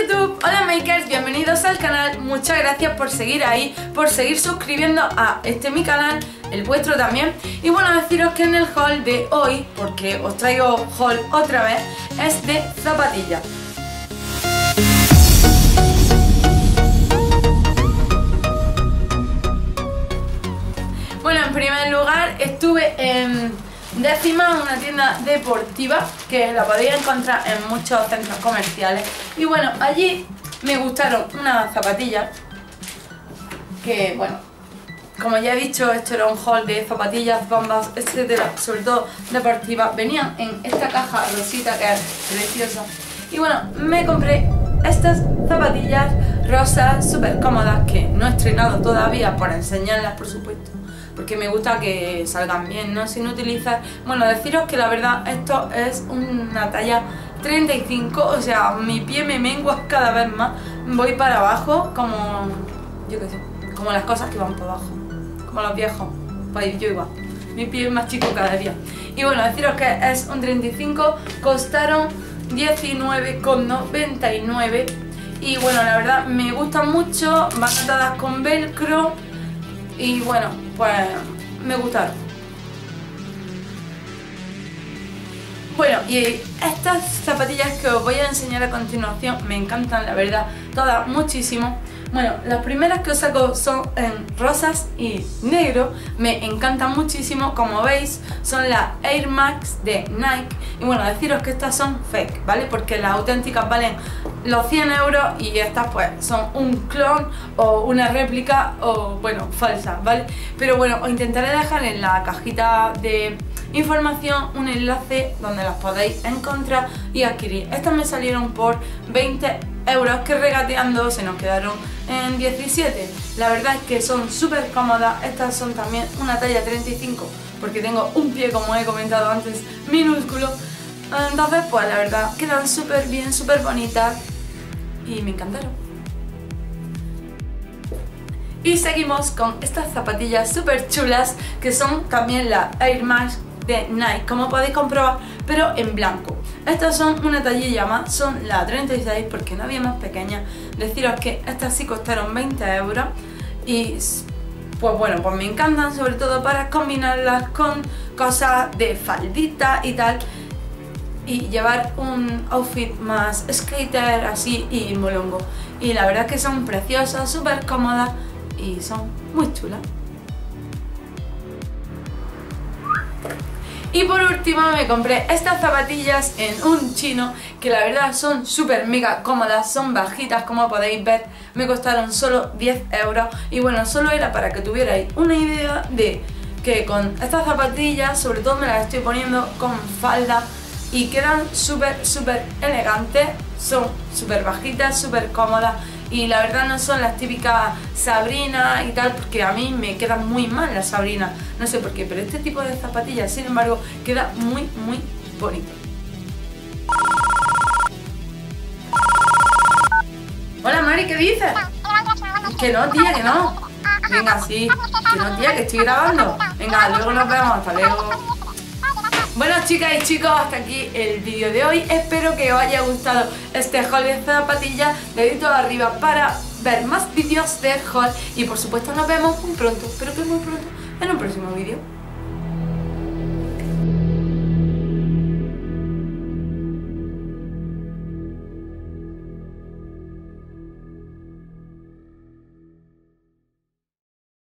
Hola makers, bienvenidos al canal, muchas gracias por seguir ahí, por seguir suscribiendo a este mi canal, el vuestro también. Y bueno deciros que en el haul de hoy, porque os traigo haul otra vez, es de zapatillas. Bueno, en primer lugar estuve en Décima, una tienda deportiva que la podéis encontrar en muchos centros comerciales. Y bueno, allí me gustaron unas zapatillas que, bueno, como ya he dicho, esto era un haul de zapatillas, bombas, etcétera, sobre todo deportivas. Venían en esta caja rosita que es preciosa. Y bueno, me compré estas zapatillas rosas súper cómodas que no he estrenado todavía por enseñarlas, por supuesto porque me gusta que salgan bien, ¿no? Sin utilizar... Bueno, deciros que la verdad esto es una talla 35, o sea, mi pie me mengua cada vez más, voy para abajo como, yo qué sé, como las cosas que van para abajo, como los viejos, pues yo igual, mi pie es más chico cada día. Y bueno, deciros que es un 35, costaron 19,99 y bueno, la verdad me gustan mucho, van atadas con velcro y bueno, pues me gustaron. Bueno, y estas zapatillas que os voy a enseñar a continuación me encantan, la verdad, todas muchísimo. Bueno, las primeras que os saco son en rosas y negro, me encantan muchísimo, como veis son las Air Max de Nike y bueno, deciros que estas son fake, ¿vale? Porque las auténticas valen los 100 euros y estas pues son un clon o una réplica o bueno, falsa, ¿vale? Pero bueno, os intentaré dejar en la cajita de información un enlace donde las podéis encontrar y adquirir. Estas me salieron por 20 euros que regateando se nos quedaron en 17. La verdad es que son súper cómodas, estas son también una talla 35 porque tengo un pie como he comentado antes minúsculo. Entonces pues la verdad quedan súper bien, súper bonitas y me encantaron. Y seguimos con estas zapatillas súper chulas que son también la Air Max de Nike, como podéis comprobar, pero en blanco. Estas son una tallilla más, son la 36 porque no había más pequeñas. Deciros que estas sí costaron 20 euros y pues bueno, pues me encantan sobre todo para combinarlas con cosas de faldita y tal y llevar un outfit más skater así y molongo. Y la verdad es que son preciosas, súper cómodas y son muy chulas. Y por último me compré estas zapatillas en un chino que la verdad son súper mega cómodas, son bajitas como podéis ver, me costaron solo 10 euros. Y bueno, solo era para que tuvierais una idea de que con estas zapatillas, sobre todo me las estoy poniendo con falda y quedan súper súper elegantes, son súper bajitas, súper cómodas y la verdad no son las típicas Sabrina y tal, porque a mí me quedan muy mal las Sabrina, no sé por qué, pero este tipo de zapatillas, sin embargo, queda muy, muy bonito. Hola Mari, ¿qué dices? Que no, tía, que no. Venga, sí. Que no, tía, que estoy grabando. Venga, luego nos vemos. Hasta luego. Bueno chicas y chicos, hasta aquí el vídeo de hoy. Espero que os haya gustado este haul de zapatillas. Dedito arriba para ver más vídeos de haul. Y por supuesto nos vemos muy pronto, pero que muy pronto, en un próximo vídeo.